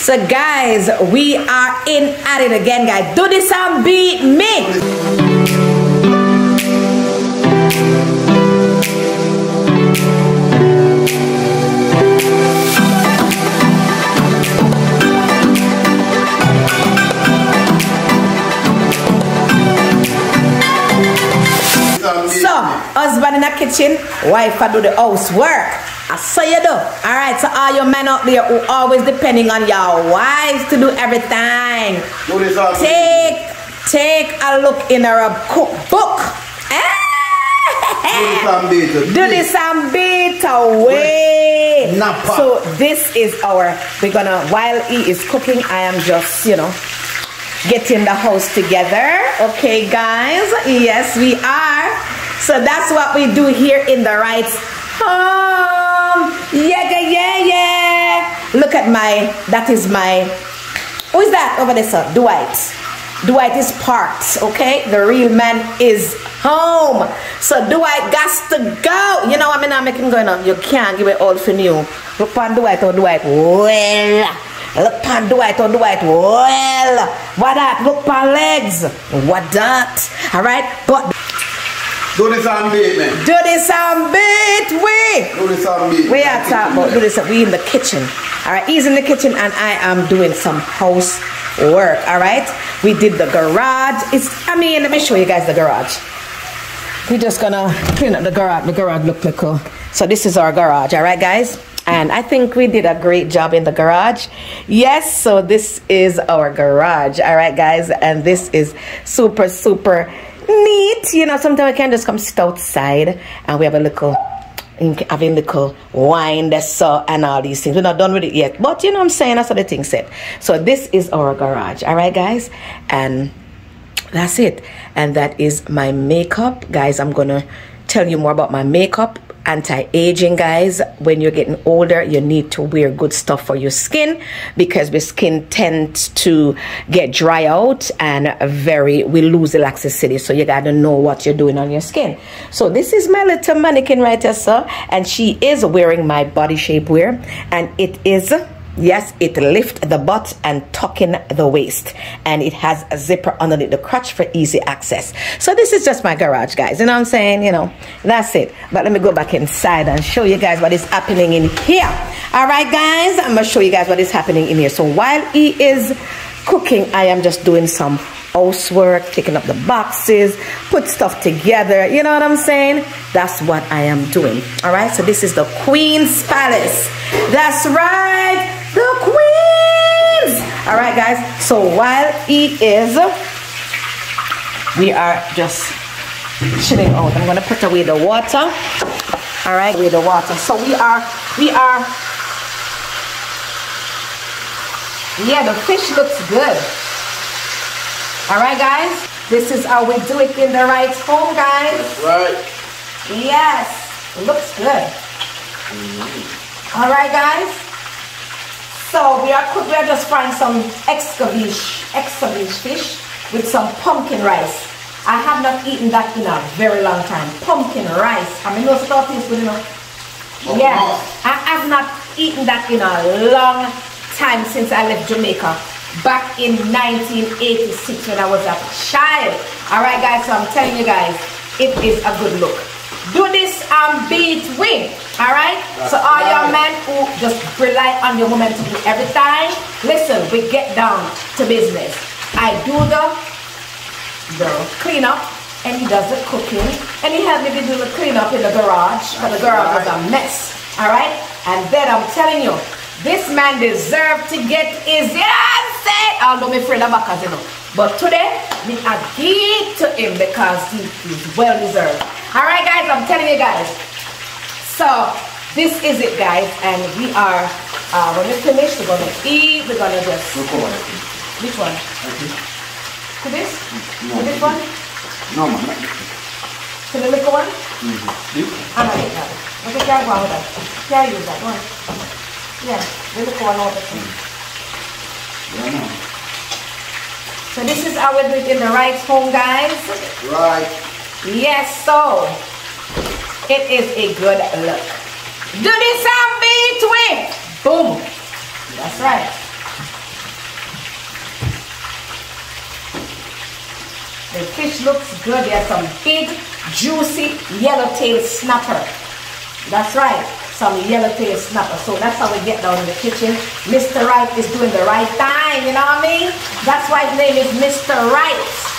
So guys, we are in at it again, guys. Do this and beat me. So, husband in the kitchen, wife I do the housework. I saw you do. Alright, so all your men out there who always depending on your wives to do everything. Do this all Take take a look in our cookbook. Do this and beat it. Do this and beat away. Napa. So this is our we're gonna while he is cooking, I am just, you know, getting the house together. Okay, guys. Yes, we are. So that's what we do here in the Wrights Yeah, yeah, yeah, yeah. Look at my that is my who is that over there, sir? Dwight. Dwight is parked, okay? The real man is home. So Dwight got to go. You know what I mean? I'm making going on. You can't give it all for new. Look on Dwight or Dwight. Well. Look on Dwight or Dwight. Well. What that? Look on legs. What that? Alright? But Do this and beat me. do this and beat we. Do this and beat. We are talking about do this. We in the kitchen. All right, he's in the kitchen and I am doing some house work. All right, we did the garage. It's. I mean, let me show you guys the garage. We're just gonna clean up the garage. The garage look like cool. So this is our garage. All right, guys. And I think we did a great job in the garage. Yes, so this is our garage. All right, guys. And this is super, super neat. You know, sometimes I can just come sit outside and we have a little having little wine that's so and all these things. We're not done with it yet. But you know I'm saying? That's what the thing said. So this is our garage. All right, guys. And that's it. And that is my makeup. Guys, I'm gonna tell you more about my makeup. Anti-aging guys. When you're getting older you need to wear good stuff for your skin because the skin tends to get dry out and very we lose elasticity. So you got to know what you're doing on your skin. So this is my little mannequin right here sir. And she is wearing my body shape wear. And it is Yes, it lifts the butt and tuck in the waist. And it has a zipper underneath the crotch for easy access. So this is just my garage, guys. You know what I'm saying? You know, that's it. But let me go back inside and show you guys what is happening in here. All right, guys. I'm going to show you guys what is happening in here. So while he is cooking, I am just doing some housework, taking up the boxes, put stuff together. You know what I'm saying? That's what I am doing. All right. So this is the Queen's Palace. That's right. The Queens. All right, guys. So while he is, we are just chilling out. I'm gonna put away the water. All right, away the water. So we are, we are. Yeah, the fish looks good. All right, guys. This is how we do it in the Wright home, guys. Right. Yes, looks good. Mm-hmm. All right, guys. So we are cook, we are just frying some escovitch, escovitch fish with some pumpkin rice. I have not eaten that in a very long time. Pumpkin rice. I mean, no stuff is good enough. Yeah, I have not eaten that in a long time since I left Jamaica back in 1986 when I was a child. All right, guys. So I'm telling you guys, it is a good look. Do this and beat win. All right. So all your men who just rely on your woman to do everything, listen. We get down to business. I do the the cleanup and he does the cooking and he helped me to do the cleanup in the garage but the garage was a mess all right and then i'm telling you this man deserved to get his say although me of backers you know but today me I give to him because he is well deserved all right guys i'm telling you guys so this is it guys and we are uh when we finish we're gonna eat we're gonna just Look over which one Okay. to this No. to this one No, man. to the little one This? I'm not eating that. Okay, can't go with that. Can't use that one. Yeah, the little one over there. Yeah, no. So this is how we do it in the Wright home, guys. Right. Yes, so it is a good look. Do this sound beat twin. Boom. That's right. The fish looks good. There's some big, juicy yellowtail snapper. That's right. Some yellowtail snapper. So that's how we get down in the kitchen. Mr. Wright is doing the right thing. You know what I mean? That's why his name is Mr. Wright.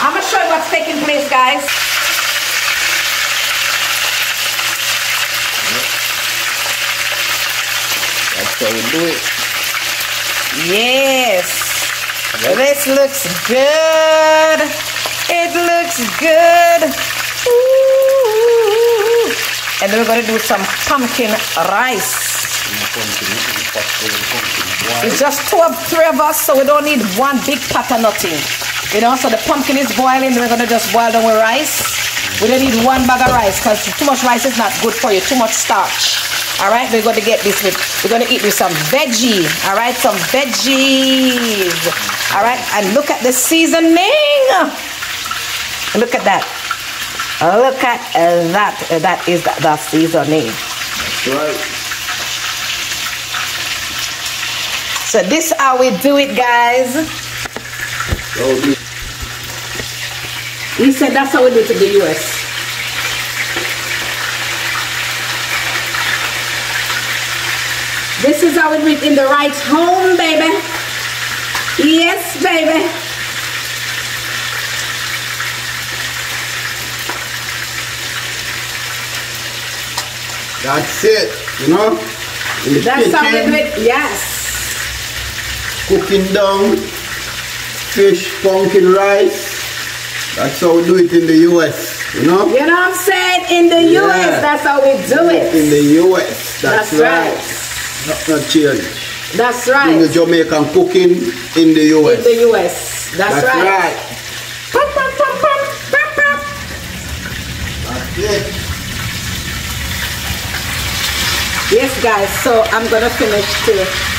I'm gonna show you what's taking place, guys. That's how we do it. Yes. This looks good. It looks good. Ooh. And then we're going to do some pumpkin rice. It's just two of three of us, so we don't need one big pot of nothing. You know, so the pumpkin is boiling, we're gonna just boil down with rice. We don't need one bag of rice because too much rice is not good for you, too much starch. All right, we're gonna get this with, we're gonna eat with some veggie. All right, some veggies. All right, and look at the seasoning. Look at that. Look at that. That is the, the seasoning. That's right. So this how we do it, guys. He said that's how we do it in the US. This is how we do it in the Wright home, baby. Yes, baby. That's it, you know? That's how we kitchen, do it. Yes. cooking down, fish, pumpkin rice. That's how we do it in the US, you know? You know what I'm saying? In the Yeah. US, that's how we do it. In the US, that's, That's right. right. Not, not change. That's right. In the. Jamaican cooking in the US. In the US. That's, That's right. right. That's it. Yes, guys, so I'm gonna finish to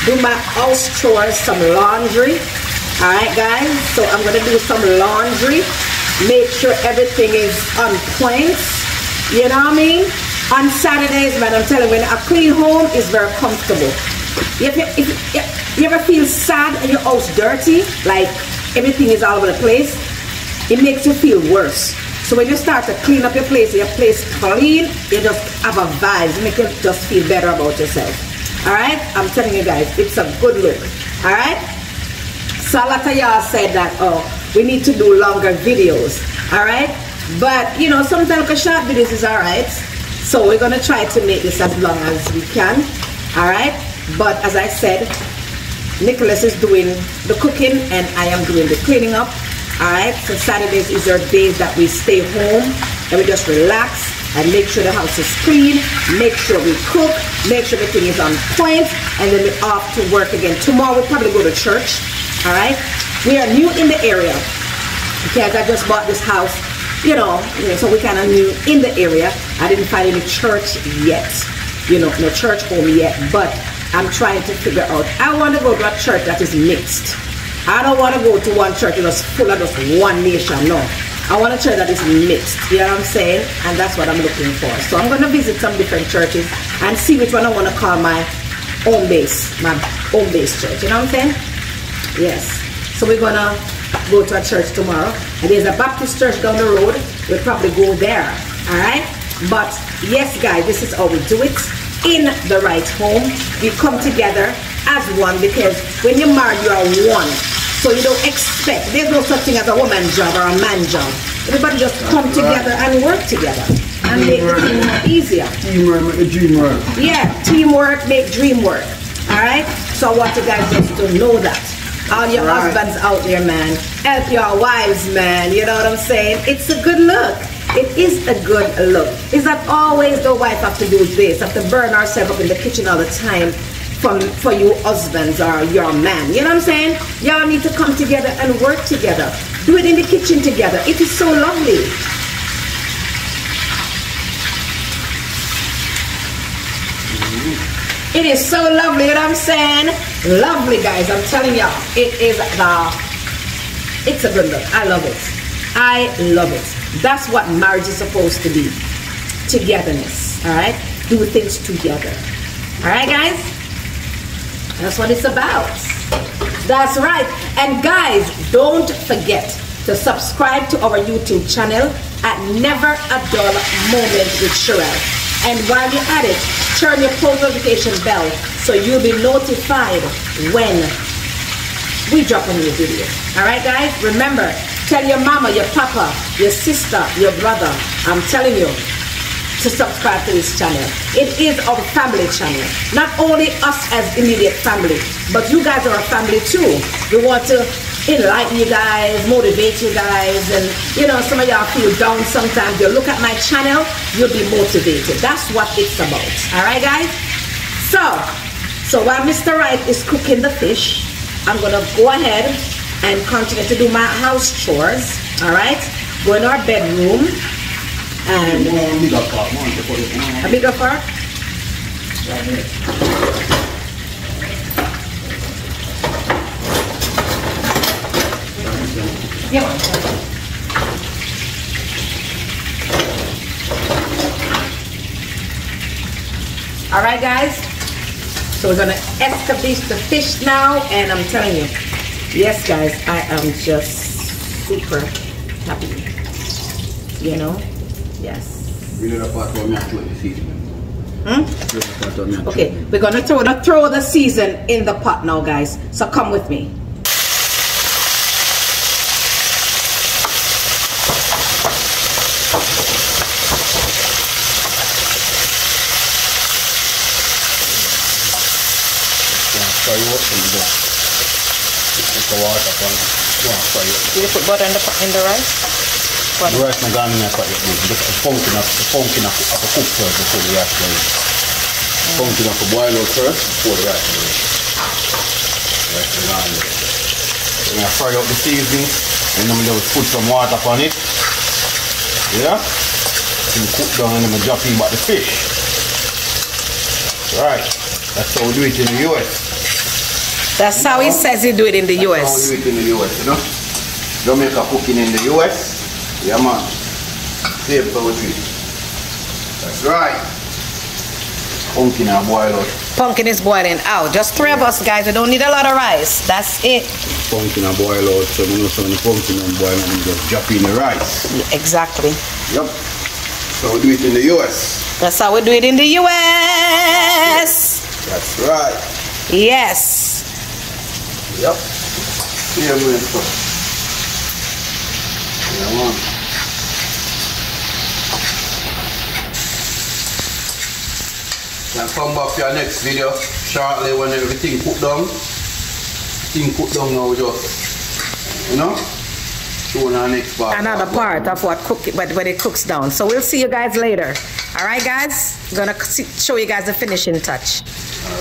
do my house chores, some laundry. All right, guys, so I'm gonna do some laundry, make sure everything is on point. You know what I mean? On Saturdays, man, I'm telling you, when a clean home is very comfortable. If you, if, you- you ever feel sad and your house dirty, like everything is all over the place, it makes you feel worse. So when you start to clean up your place, your place clean, you just have a vibe, make you just feel better about yourself. All right, I'm telling you guys, it's a good look. All right. So a lot of y'all said that oh we need to do longer videos. All right, but you know sometimes a short videos is all right. So we're gonna try to make this as long as we can. All right, but as I said, Nicholas is doing the cooking and I am doing the cleaning up. Alright, so Saturdays is our days that we stay home and we just relax and make sure the house is clean, make sure we cook, make sure everything is on point, and then we're off to work again. Tomorrow we'll probably go to church. Alright? We are new in the area because I just bought this house, you know, you know, so we kind of new in the area. I didn't find any church yet, you know, no church home yet, but I'm trying to figure out. I want to go to a church that is mixed. I don't want to go to one church that's full of just one nation. No. I want a church that is mixed. You know what I'm saying? And that's what I'm looking for. So I'm going to visit some different churches and see which one I want to call my home base, my home base church. You know what I'm saying? Yes. So we're gonna go to a church tomorrow. And there's a Baptist church down the road. We'll probably go there. Alright? But yes, guys, this is how we do it. In the Wright home. We come together as one because when you're married, you are one. So you don't expect there's no such thing as a woman job or a man job. Everybody just come together and work together and make the thing easier. Teamwork make the dream work. Yeah, teamwork make dream work. All right. So I want you guys just to know that. All your Right. husbands out there, man, help your wives, man. You know what I'm saying? It's a good look. It is a good look. It's not always the wife have to do this, have to burn herself up in the kitchen all the time from for you husbands or your man. You know what I'm saying? Y'all need to come together and work together. Do it in the kitchen together. It is so lovely. Mm-hmm. It is so lovely, you know what I'm saying? Lovely, guys. I'm telling y'all, it is the. It's a good look. I love it. I love it. That's what marriage is supposed to be. Togetherness. All right. Do things together. All right, guys. That's what it's about. That's right. And guys, don't forget to subscribe to our YouTube channel at Never a Dull Moment with Sherell. And while you're at it, turn your post notification bell so you'll be notified when we drop a new video. All right, guys? Remember, tell your mama, your papa, your sister, your brother. I'm telling you, to subscribe to this channel. It is our family channel. Not only us as immediate family, but you guys are a family too. We want to enlighten you guys, motivate you guys, and you know, some of y'all feel down sometimes. You look at my channel, you'll be motivated. That's what it's about. Alright guys? So, so while Mr. Wright is cooking the fish, I'm gonna go ahead and continue to do my house chores. Alright? Go in our bedroom and More bigger part, more to put it more. a bigger part. Yeah. All right, guys. So we're gonna escabeche the fish now, and I'm telling you, yes, guys, I am just super happy. You know, yes. We need a part where me actually the season. Hmm? We part where me actually- Okay, we're gonna throw the throw the season in the pot now, guys. So come with me. You up. Put the water it. Yeah, fry you up. Did you put butter in the in the rice? The rice na gone in good. Just the pumpkin up, the pumpkin up, up a cook first before the rice goes. Pumpkin up a boil out first before the rice goes. Rice is on there. We're gonna fry out the seasonings and then we'll just put some water upon it. Yeah? And cook down and then we'll drop in about the fish. Right. That's how we do it in the US. That's how he says he do it in the That's how US. we do it in the US, you know? Jamaica cooking in the US. Yeah, man. Same poetry. That's right. Pumpkin and boil out. Pumpkin is boiling out. Just three of us, guys. We don't need a lot of rice. That's it. Pumpkin and boil out. So when you know the pumpkin and boil and you just drop in the rice. Exactly. Yep. So we do it in the US. That's how we do it in the US. That's right. Yes. Yep. Yeah, man. So. Yeah, man. Then come back to your next video shortly when everything put down. Thing put down now, we just, you know, showing our next part. Another part of what cook it, when when it cooks down. So we'll see you guys later. All right, guys. I'm Gonna show you guys the finishing touch.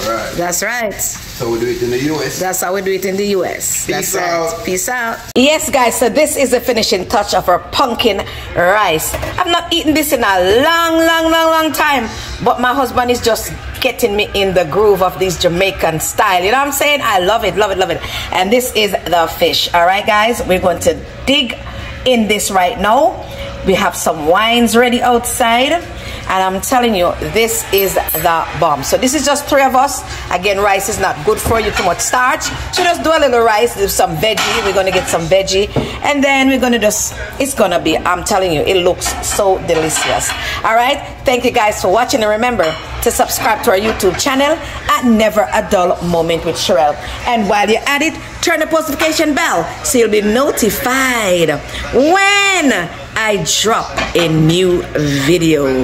Alright. That's right. So we do it in the US. That's how we do it in the US. Peace That's right. out. Peace out. Yes, guys, so this is the finishing touch of our pumpkin rice. I've not eaten this in a long, long, long, long time, but my husband is just getting me in the groove of this Jamaican style. You know what I'm saying? I love it, love it, love it. And this is the fish. All right, guys, we're going to dig in this right now. We have some wines ready outside. And I'm telling you, this is the bomb. So this is just three of us. Again, rice is not good for you, too much starch. So just do a little rice, do some veggie. We're gonna get some veggie. And then we're gonna just, it's gonna be, I'm telling you, it looks so delicious. All right, thank you guys for watching. And remember to subscribe to our YouTube channel at Never a Dull Moment with Sherell. And while you're at it, turn the notification bell so you'll be notified when I drop a new video.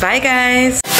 Bye, guys.